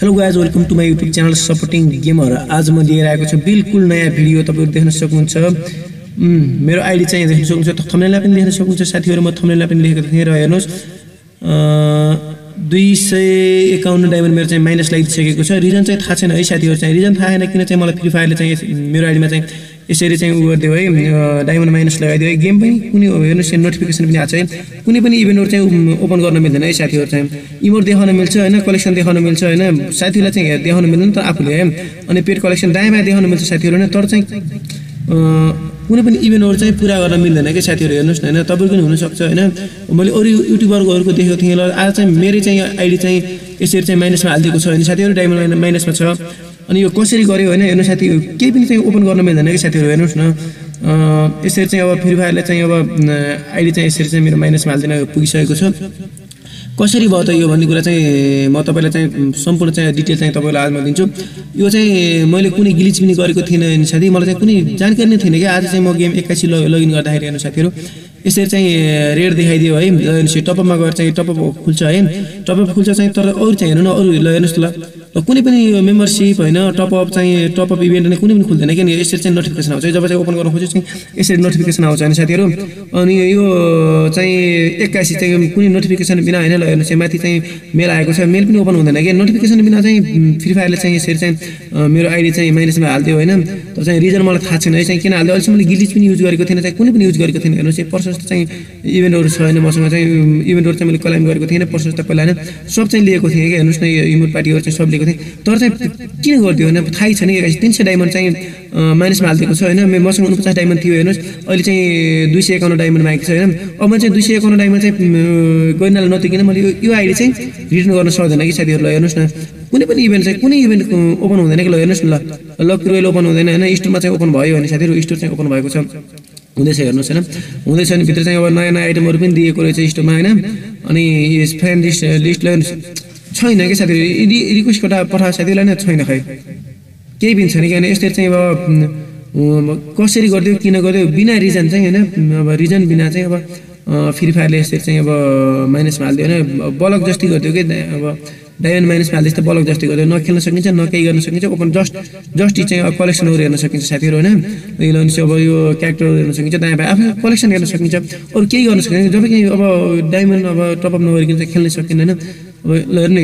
Hello guys welcome to my YouTube channel supporting gamer आज म लिएर आएको छु बिल्कुल नयाँ भिडियो तपाईँहरू देख्न सक्नुहुन्छ। मेरो आइडी चाहिँ देख्न सक्नुहुन्छ थम्नेलाई पनि देख्न सक्नुहुन्छ। साथीहरू म थम्नेलाई पनि लेखेको थिएँ र हेर्नुहोस्। दुई सय एकाउन्न डायमन्ड मेरो चाहिँ माइनस लगाइसकेको छ। रिजन चाहिँ थाहा छैन है साथीहरू चाहिँ। रिजन थाहा छैन किन चाहिँ मलाई फ्री फायरले चाहिँ मेरो आइडीमा चाहिँ यसरी चाहिँ उ गरिदियो है डायमन्ड माइनस लगाइदियो। है गेम पनि कुनै हेर्नुहोस् यहाँ नोटिफिकेसन पनि आएको छ है। कुनै पनि इभेन्टहरू चाहिँ ओपन गर्न मिल्दैन है साथीहरू चाहिँ। इमोट देखाउन मिल्छ होइन कलेक्सन देखाउन मिल्छ होइन। साथीलाई चाहिँ देखाउन मिल्दैन तर आफूले है। अनि पेड कलेक्सन दायाँ देखाउन मिल्छ साथीहरू होइन तर चाहिँ कुनै पनि इभेन्टहरू चाहिँ पुरा गर्न मिल्दैन कि साथीहरू हेर्नुहोस् न होइन। तपाईँको पनि हुनसक्छ होइन। मैले अरू युट्युबरहरूको देखेको थिएँ ल आज चाहिँ मेरै चाहिँ आइडी चाहिँ यसरी चाहिँ माइनसमा हालिदिएको छ होइन। साथीहरू डायमन्ड माइनसमा छ। अनि यो कसरी गऱ्यो होइन हेर्नु साथी केही पनि चाहिँ ओपन गर्न मिल्दैन कि साथीहरू हेर्नुहोस् न। यसरी चाहिँ अब फ्री फायरले चाहिँ अब आइडी चाहिँ यसरी चाहिँ मेरो माइनसमा हालिदिन पुगिसकेको छ। कसरी भयो त यो भन्ने कुरा चाहिँ म तपाईँलाई चाहिँ सम्पूर्ण चाहिँ डिटेल चाहिँ तपाईँलाई आजमा दिन्छु। यो चाहिँ मैले कुनै ग्लिच पनि गरेको थिइनँ साथी मलाई चाहिँ कुनै जानकारी नै थिएन कि आज चाहिँ म गेम एक्कासी ल लगइन गर्दाखेरि हेर्नु साथीहरू। यसरी चाहिँ रेड देखाइदियो है टपअपमा गएर चाहिँ टपअप खुल्छ है। टपअप खुल्छ चाहिँ तर अरू चाहिँ हेर्नु न अरू ल हेर्नुहोस् ल। कुनै पनि मेम्बरसिप होइन टपअप चाहिँ टपअप इभेन्ट नै कुनै पनि खुल्दैन। किन यसरी चाहिँ नोटिफिकेसन आउँछ। जब चाहिँ ओपन गर्न खोज्यो चाहिँ यसरी नोटिफिकेसन आउँछ होइन साथीहरू। अनि यो चाहिँ एक्कासी चाहिँ कुनै नोटिफिकेसन बिना होइन ल यहाँ माथि चाहिँ मेल आएको छ। मेल पनि ओपन हुँदैन कि नोटिफिकेसन बिना चाहिँ फ्री फायरले चाहिँ यसरी चाहिँ मेरो आइडी चाहिँ माइनसमा हालिदियो होइन। तर चाहिँ रिजन मलाई थाहा छैन। है चाहिँ किन हालिदियो? अहिलेसम्म मैले गिलिच पनि युज गरेको थिएन। चाहिँ कुनै पनि युज गरेको थिएन। हेर्नुहोस् यहाँ प्रशस्त चाहिँ इभेन्टहरू छ होइन मसँग। चाहिँ इभेन्टहरू चाहिँ मैले क्लाइम गरेको थिएन प्रशस्त पहिला होइन। सब चाहिँ लिएको थिएँ कि हेर्नुहोस् न यो इमोट पार्टीहरू चाहिँ सब लिएको तर चाहिँ किन गरिदियो भने थाहै छैन कि तिन सय डायमन्ड चाहिँ अँ, माइनसमा हालिदिएको छ होइन? मसँग उनपचास डायमन्ड थियो हेर्नुहोस्। अहिले चाहिँ दुई सय एकाउन्न डायमन्ड मागेको छ होइन अब मैले चाहिँ दुई सय एकाउन्न डायमन्ड चाहिँ गरिनाले नतिकिन मैले यो- आइडी चाहिँ रिटर्न गर्न सक्दैन कि साथीहरूलाई हेर्नुहोस् न। कुनै पनि इभेन्ट चाहिँ कुनै इभेन्ट ओपन हुँदैन कि ल हेर्नुहोस् न ल। लकी रोयल ओपन हुँदैन होइन? स्टोरमा चाहिँ ओपन भयो भने साथीहरू स्टोर चाहिँ ओपन भएको छ। हुँदैछ हेर्नुहोस् होइन? हुँदैछ भने भित्र चाहिँ अब नयाँ नयाँ आइटमहरू पनि दिएको रहेछ स्टोरमा होइन? अनि फ्यान लिस्ट लिस्टलाई छैन कि साथीहरू? यदि रिक्वेस्ट पठा पठाएको साथीलाई नै छैन खै। केही पनि छैन किनभने यसरी चाहिँ अब कसरी गरिदियो किन गरिदियो? बिना रिजन चाहिँ होइन। अब रिजन बिना चाहिँ अब फ्री फायरले यसरी चाहिँ अब माइनसमा हालिदियो होइन। बलक जस्ती गरिदियो कि? अब डायमन्ड माइनसमा हाल्दै जस्तो बलक जस्ती गरिदियो। नखेल्न सकिन्छ न केही गर्न सकिन्छ। ओपन जस्ट जस्ट चाहिँ अब कलेक्सनहरू हेर्न सकिन्छ साथीहरू होइन। भनेपछि अब यो क्यारेक्टरहरू हेर्न सकिन्छ दायाँ बायाँ। आफ्नो कलेक्सन हेर्न सकिन्छ। अरू केही गर्न सकिन्छ जब कि अब डायमन्ड अब टपअप नगरिकन चाहिँ खेल्नै सकिँदैन। हेर्नु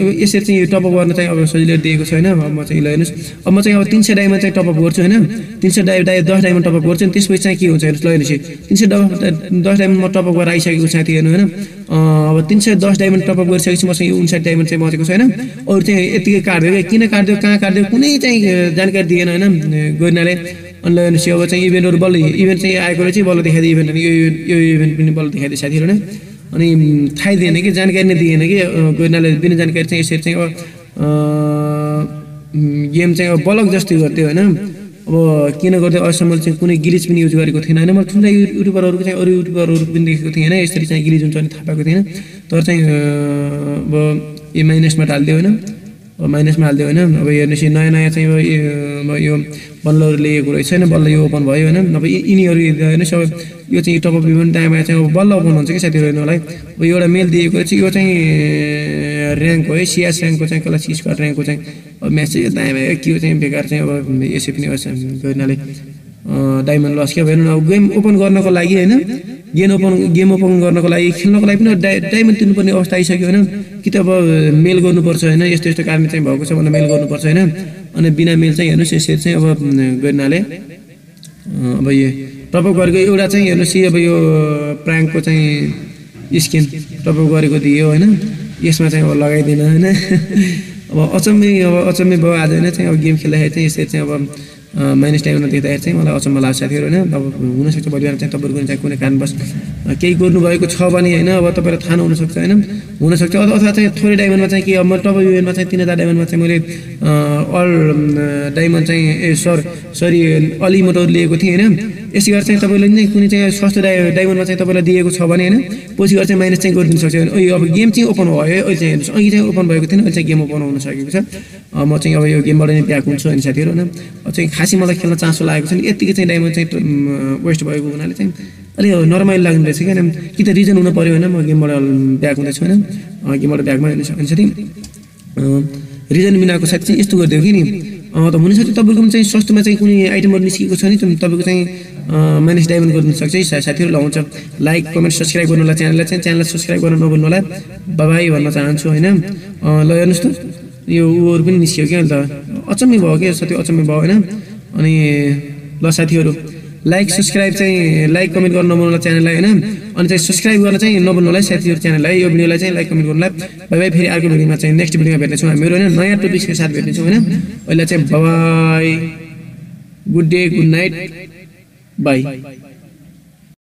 अब यसरी चाहिँ टपअप गर्न चाहिँ अब सजिलो दिएको छ होइन अब म चाहिँ ल हेर्नुहोस् अब म चाहिँ अब तिन सय डायमन्ड चाहिँ टपअप गर्छु होइन? तिन सय डाइ डाइ दस डायमन्ड टपअप गर्छु अनि त्यसपछि चाहिँ के हुन्छ हेर्नुहोस् ल हेर्नुहोस् तिन सय दस डायमन्ड म टपअप गरेर आइसकेको साथी हेर्नु होइन? अब तिन सय दस डायमन्ड टपअप गरिसकेपछि मसँग यो उन्साठी डायमन्ड चाहिँ बचेको छ होइन अरू चाहिँ यतिकै काटिदियो किन काटिदियो कहाँ काटिदियो कुनै चाहिँ जानकारी दिएन होइन? गरिनाले। अनि ल यो अब चाहिँ इभेन्टहरू बल्ल इभेन्ट चाहिँ आएको चाहिँ बल्ल देखाइदियो इभेन्ट यो यो इभेन्ट पनि बल्ल देखाइदियो साथीहरू नै अनि थाहै दिएन कि जानकारी नै दिएन कि गरिनाले बिना जानकारी चाहिँ यसरी चाहिँ अब गेम चाहिँ अब बलक जस्तै गर्थ्यो होइन। अब किन गर्थ्यो अहिलेसम्म चाहिँ कुनै गिलिज पनि युज गरेको थिएन होइन। मैले ठुला यु- युट्युबरहरूको चाहिँ अरू युट्युबरहरू पनि देखेको थिएँ होइन यसरी चाहिँ गिलिज हुन्छ भने थाहा पाएको थिएन। तर चाहिँ अब यो माइनसमा हालिदियो होइन। माइनसमा हालिदियो होइन? अब हेर्नुहोस् यो नयाँ नयाँ चाहिँ अब यो- बल्लहरू लिएको रहेछ होइन? बल्ल यो ओपन भयो होइन? अब यिनीहरू हेर्नुहोस् अब यो चाहिँ टपअप इभेन्ट दायाँ बायाँ चाहिँ अब बल्ल ओपन हुन्छ कि साथीहरू हेर्नु होला है? अब एउटा मेल दिएको चाहिँ यो चाहिँ ऱ्याङ्क हो है? सिएस ऱ्याङ्कको चाहिँ कसलाई सी स्क्वाड ऱ्याङ्कको चाहिँ। अब म्याच चाहिँ यो दायाँ बायाँ के चाहिँ बेकार चाहिँ अब यसै पनि गर्नाले। डायमन्ड लस क्या हेर्नु न अब गेम ओपन गर्नको लागि होइन गेम ओपन गेम ओपन गर्नको लागि खेल्नको लागि पनि डाइ डायमन्ड तिर्नुपर्ने अवस्था आइसक्यो होइन। कि त अब मेल गर्नुपर्छ होइन यस्तो यस्तो कारण चाहिँ भएको छ भनेर मेल गर्नुपर्छ होइन। अनि बिना मेल चाहिँ हेर्नुहोस् यसरी चाहिँ अब गर्नाले अब यो टपअप गरेको एउटा चाहिँ हेर्नुहोस् अब यो प्राङ्कको चाहिँ स्किन टपअप गरेको दियो होइन। यसमा चाहिँ अब लगाइदिन होइन। अब अचम्मै अब अचम्मै भयो आज होइन चाहिँ अब गेम खेल्दाखेरि चाहिँ यसरी चाहिँ अब माइनस टाइममा देख्दाखेरि चाहिँ मलाई अचम्म लाग्छ साथीहरू होइन? अब हुनसक्छ भोलि बिहान चाहिँ तपाईँहरूको चाहिँ कुनै कारणवश। केही गर्नुभएको छ भने होइन? अब तपाईँलाई थाहा नहुनसक्छ होइन? हुनसक्छ। अथवा चाहिँ थोरै डायमन्डमा चाहिँ के अब म टप इभेन्टमा चाहिँ तिन हजार डायमन्डमा चाहिँ मैले अल डायमन्ड चाहिँ ए सर सरी अलि मोटर लिएको थिएँ होइन? यसै गरी चाहिँ तपाईँले नै कुनै चाहिँ सस्तो डाय डायमन्डमा चाहिँ तपाईँलाई दिएको छ भने होइन पछि गएर चाहिँ माइनस चाहिँ गरिदिनु सक्छ भने अब गेम चाहिँ ओपन भयो है अहिले चाहिँ हेर्नुहोस् अघि चाहिँ ओपन भएको थिएन अहिले चाहिँ गेम ओपन हुन सकेको छ। म चाहिँ अब यो गेमबाट नै ब्याक हुन्छु अनि साथीहरू होइन। चाहिँ खासै मलाई खेल्न चासो लागेको छ नि यत्तिकै चाहिँ डायमन्ड चाहिँ वेस्ट भएको हुनाले चाहिँ अलिक नर्माइल लाग्ने रहेछ क्या कि त रिजन हुनु पऱ्यो होइन म गेमबाट ब्याक हुँदैछु होइन। गेमबाट ब्याकमा साथी रिजन बिनाको साथ चाहिँ यस्तो गरिदियो कि नि त हुनसक्छ तपाईँको पनि चाहिँ सस्तोमा चाहिँ कुनै आइटमहरू निस्केको छ नि? त तपाईँको चाहिँ माइनस डायमन्ड गरिदिनु सक्छ है साथीहरू लगाउँछ लाइक कमेन्ट सब्सक्राइब गर्नु होला च्यानललाई चाहिँ च्यानललाई सब्सक्राइब गर्न नभुल्नु होला बाबाई भन्न चाहन्छु होइन? ल हेर्नुहोस् त। यो उहरू पनि निस्क्यो क्या अन्त। अचम्मै भयो क्या साथी अचम्मै भयो होइन? अनि ल साथीहरू लाइक सब्सक्राइब चाहिँ लाइक कमेन्ट गर्न नभुल्नु होला च्यानललाई होइन? अनि चाहिँ सब्सक्राइब गर्न चाहिँ नभुल्नु होला है साथीहरू च्यानललाई यो भिडियोलाई चाहिँ लाइक कमेन्ट गर्नुलाई। बाई बाई फेरि अर्को भिडियोमा चाहिँ नेक्स्ट भिडियोमा भेट्नेछौँ हामीहरू होइन नयाँ टपिक्सको साथ भेट्नेछौँ होइन। अहिले चाहिँ bye good day good night bye